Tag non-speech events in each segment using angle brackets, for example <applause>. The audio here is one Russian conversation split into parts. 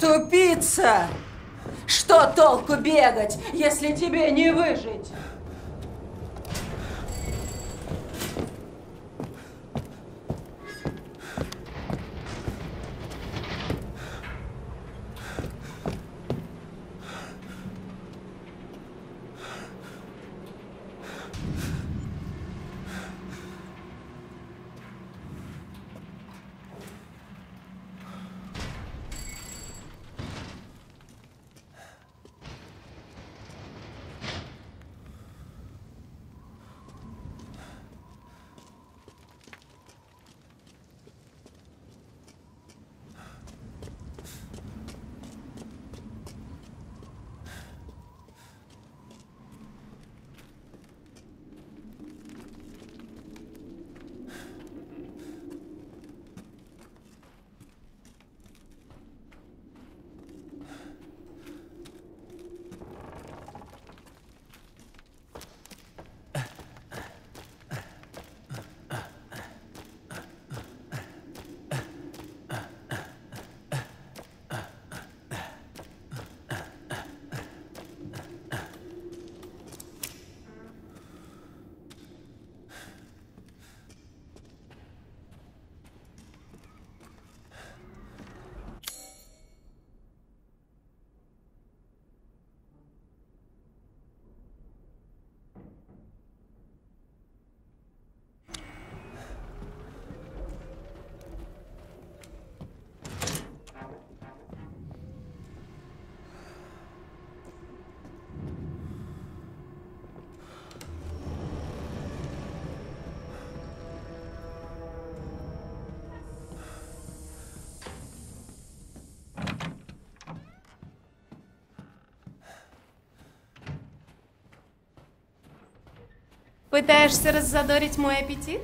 Тупица! Что толку бегать, если тебе не выжить? Пытаешься раззадорить мой аппетит?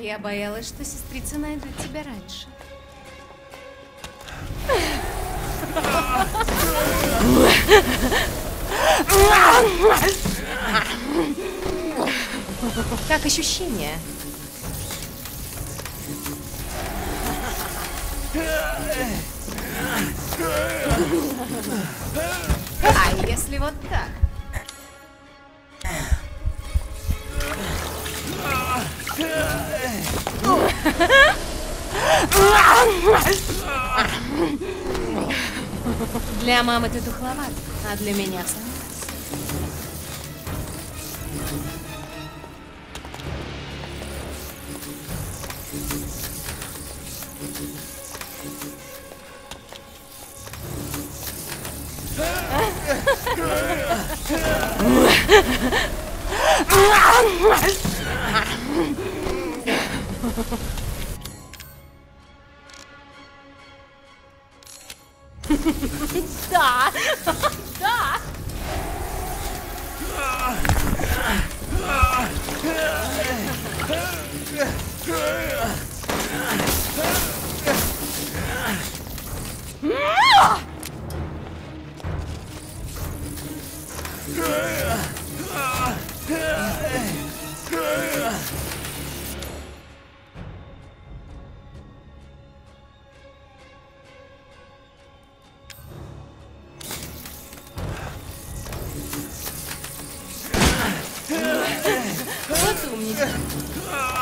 Я боялась, что сестрица найдут тебя раньше. Как ощущение? А если вот так? Для мамы ты тухловат, а для меня сам Ah!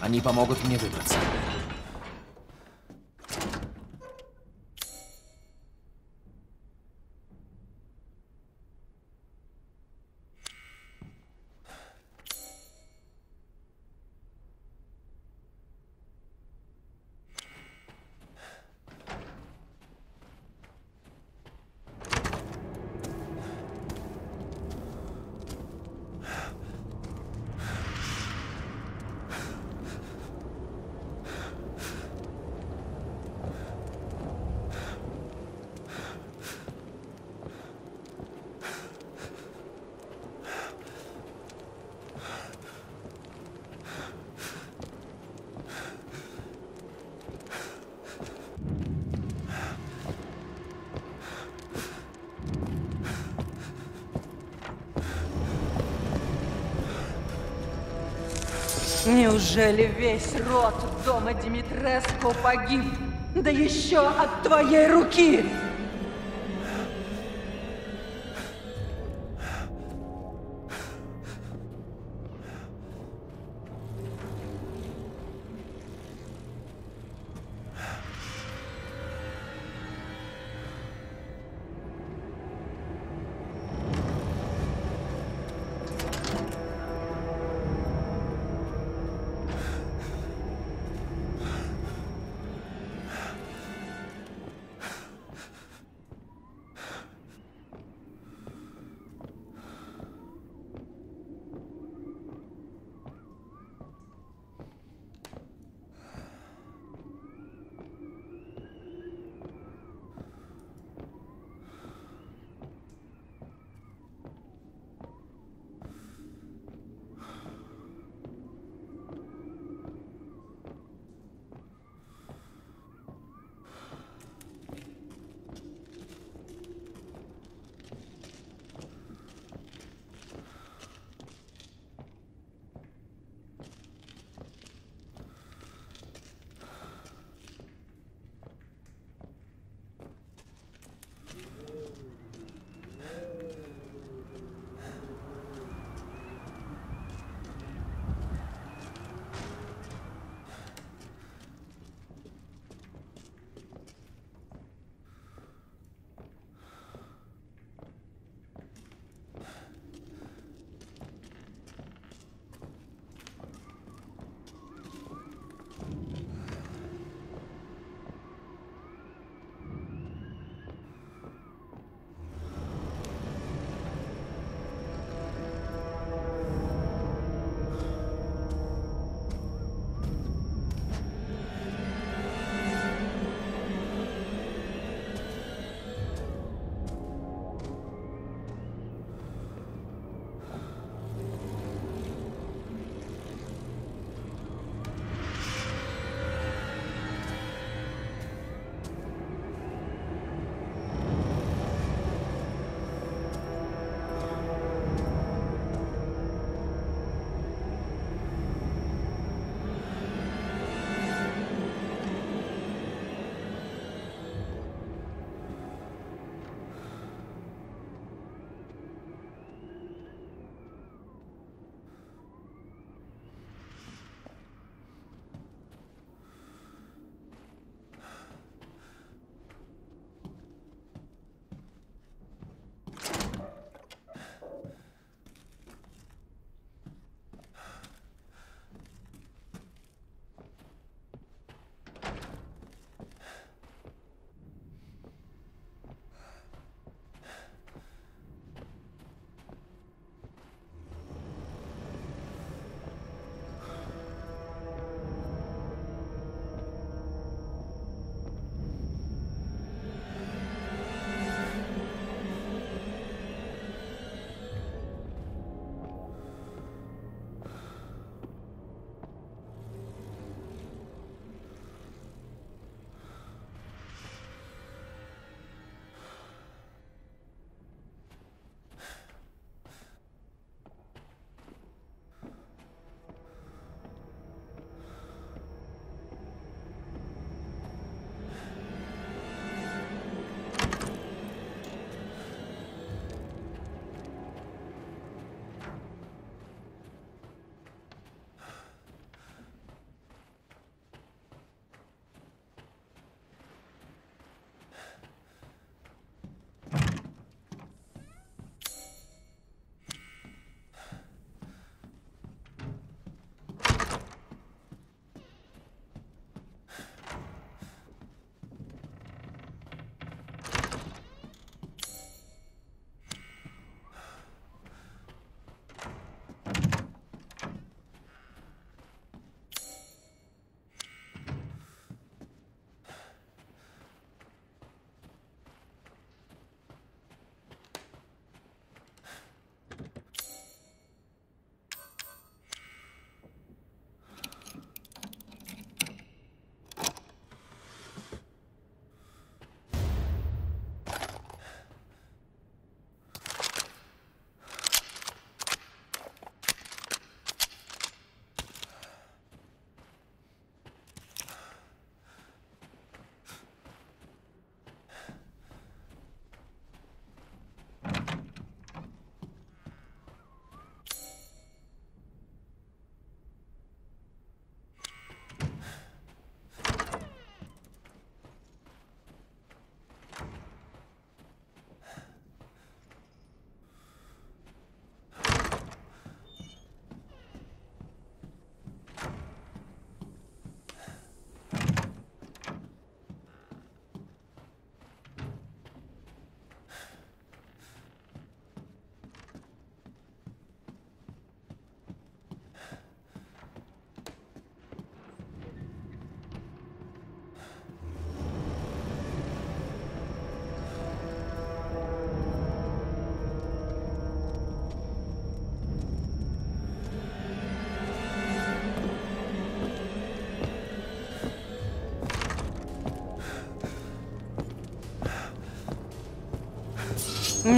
Они помогут мне выбраться. Неужели весь род дома Димитреско погиб? Да еще от твоей руки!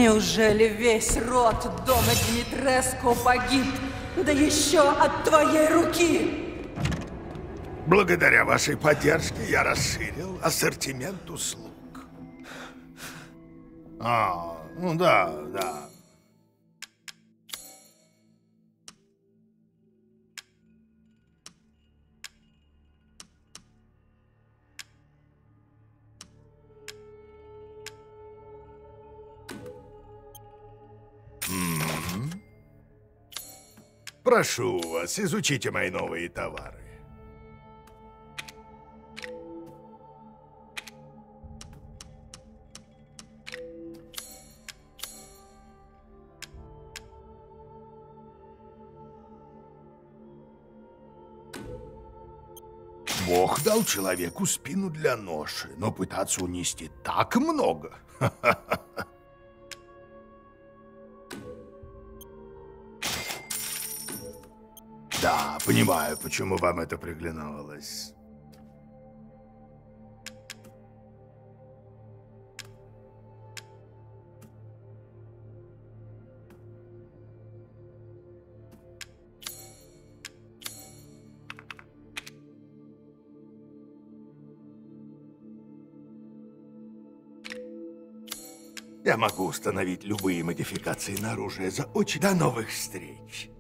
Неужели весь род дома Димитреско погиб? Да еще от твоей руки! Благодаря вашей поддержке я расширил ассортимент услуг. А, ну да, да. Прошу вас, изучите мои новые товары. Бог дал человеку спину для ноши, но пытаться унести так много. Да, <laughs> понимаю, почему вам это приглянулось. Я могу установить любые модификации на оружие за очень... До новых встреч!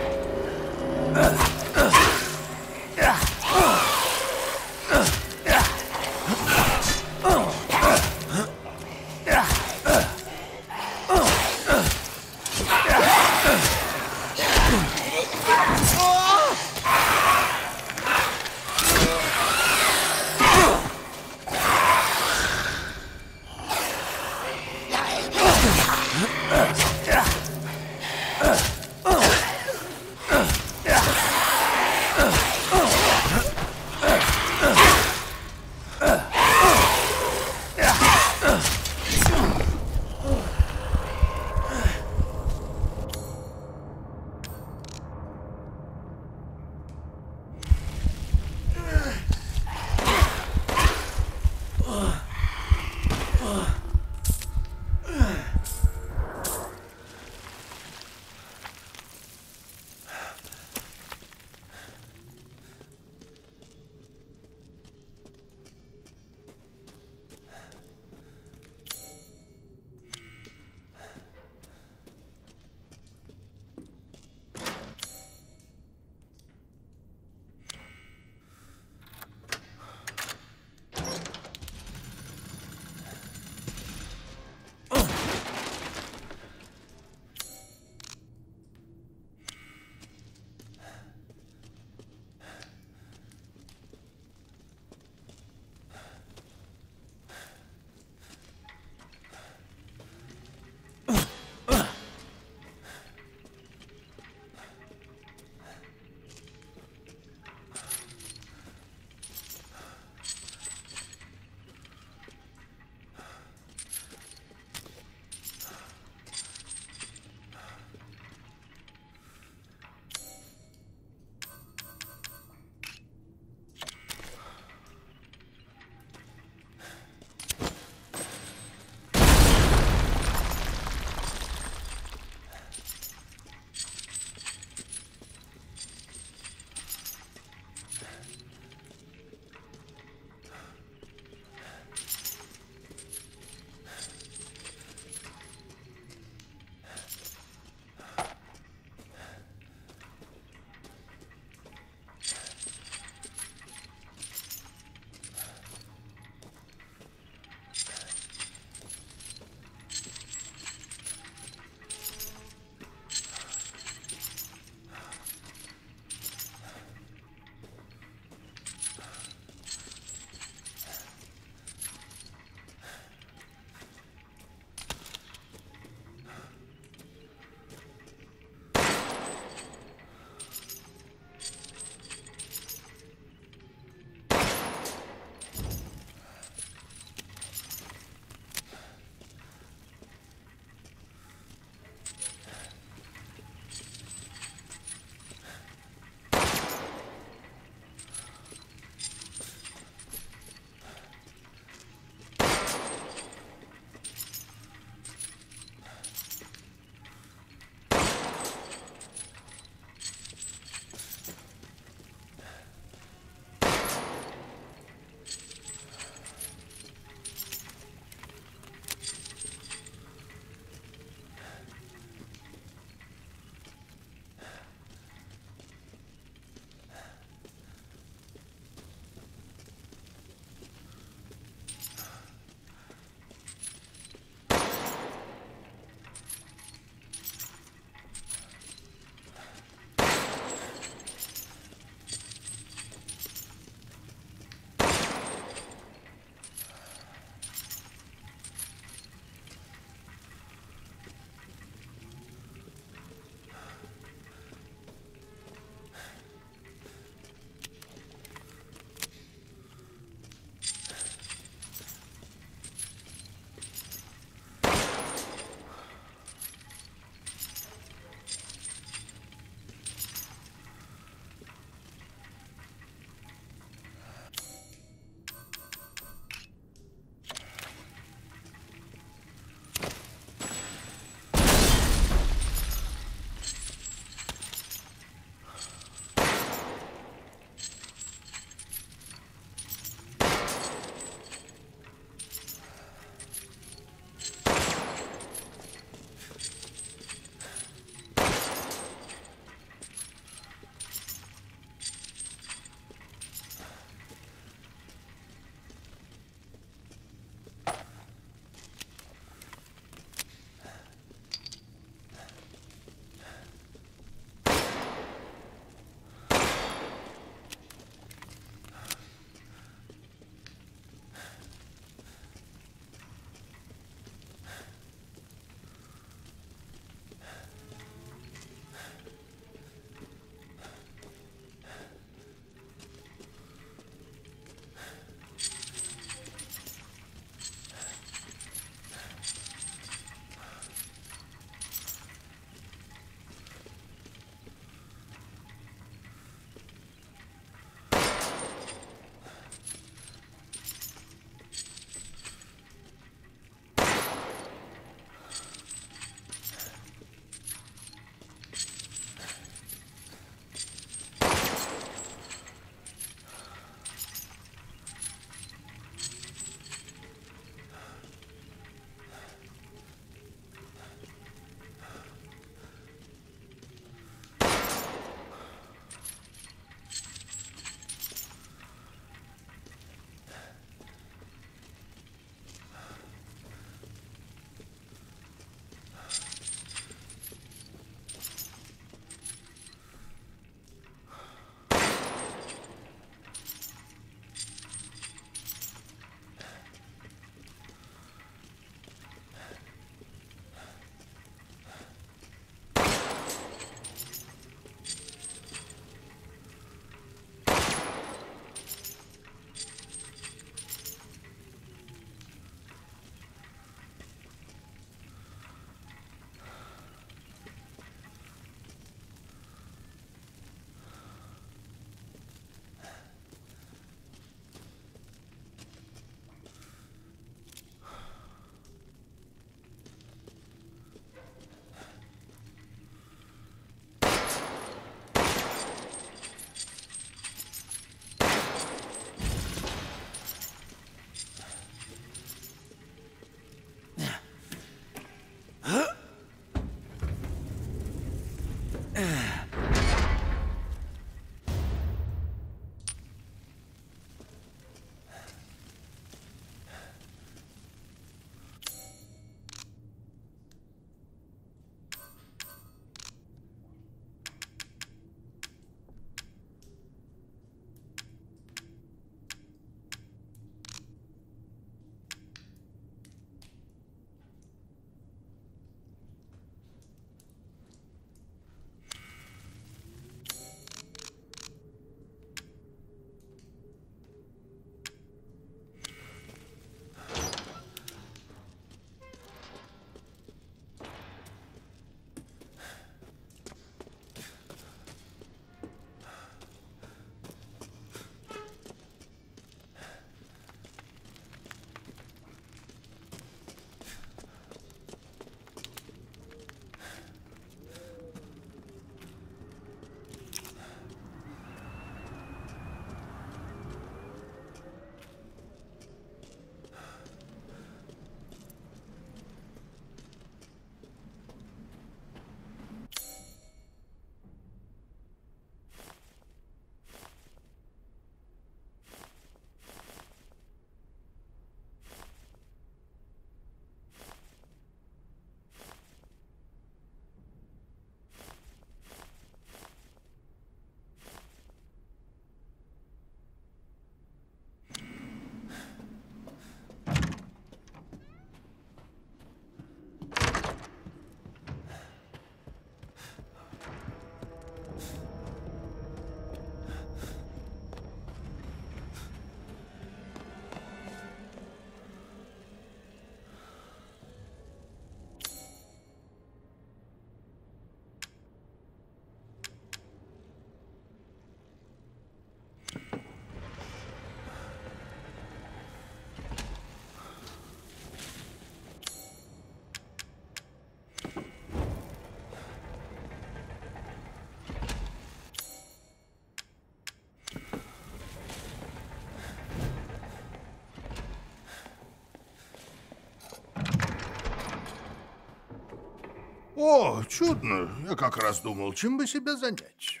О, чудно. Я как раз думал, чем бы себя занять.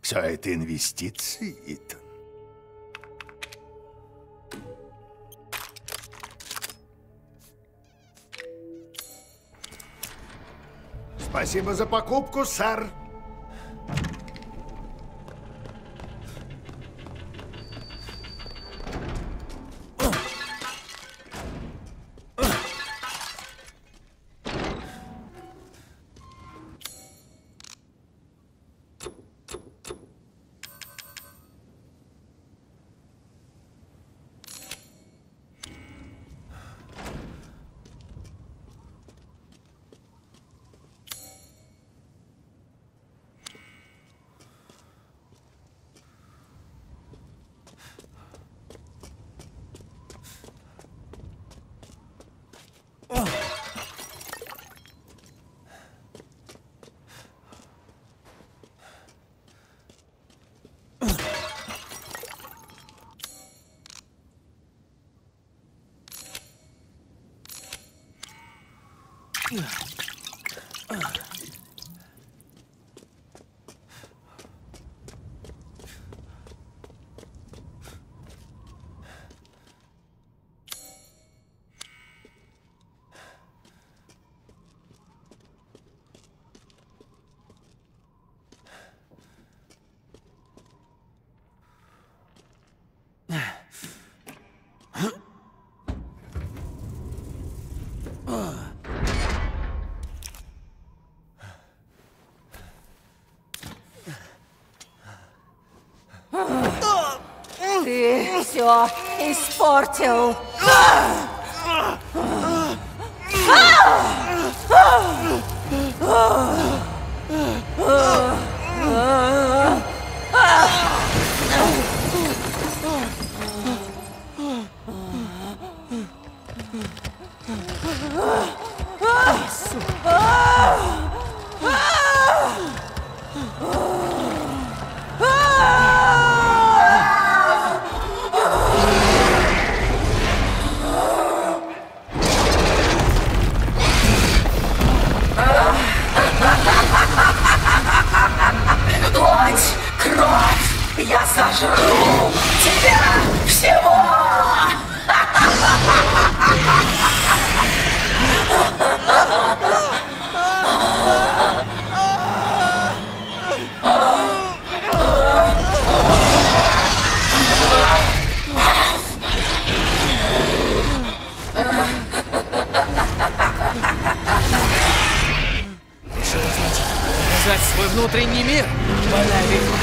Все это инвестиции, Итан. Спасибо за покупку, сэр. Uh. Ты все испортил. Сожру тебя всего! Показать свой внутренний мир. Подари.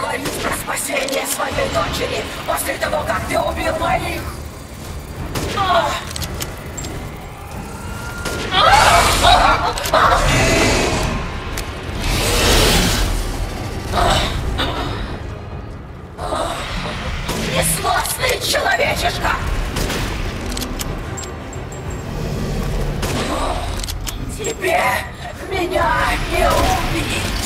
Говорить про спасение своей дочери после того, как ты убил моих? Ах! Несносный человечишка! Тебе меня не убить!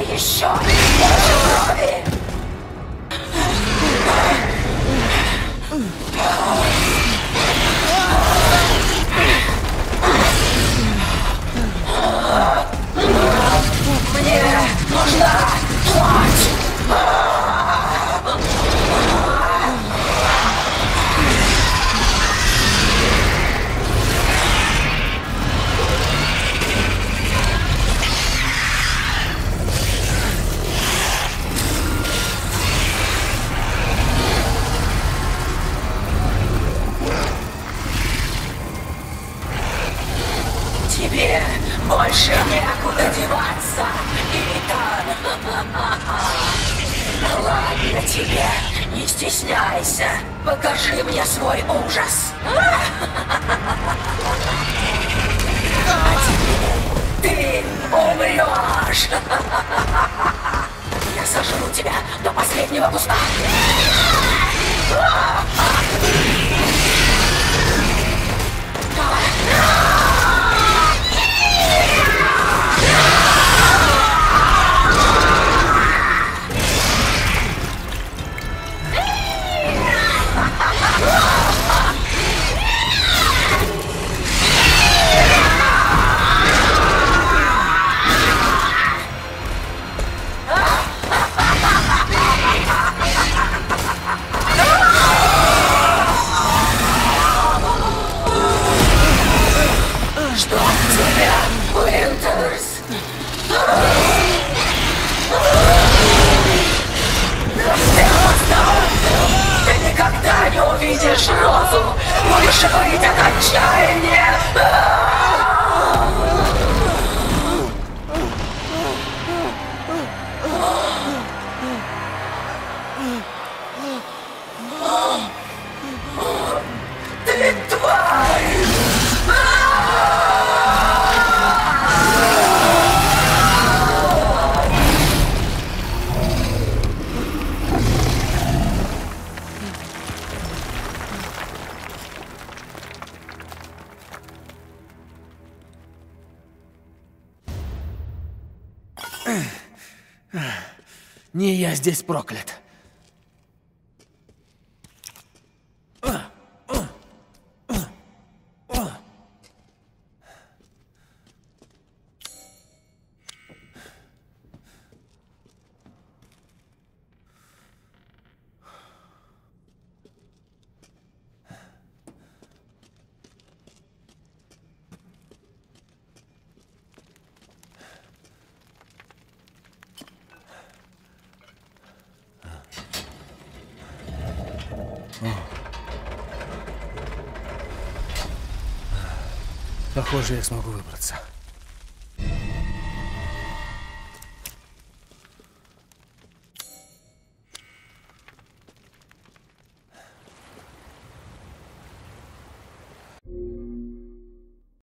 Еще больше крови! Мне нужна плоть! Больше некуда деваться, Итан. <laughs> Ладно тебе, не стесняйся. Покажи мне свой ужас. <laughs> А теперь ты умрешь. <laughs> Я сожру тебя до последнего куста. Что здесь проклят. Похоже, я смогу выбраться.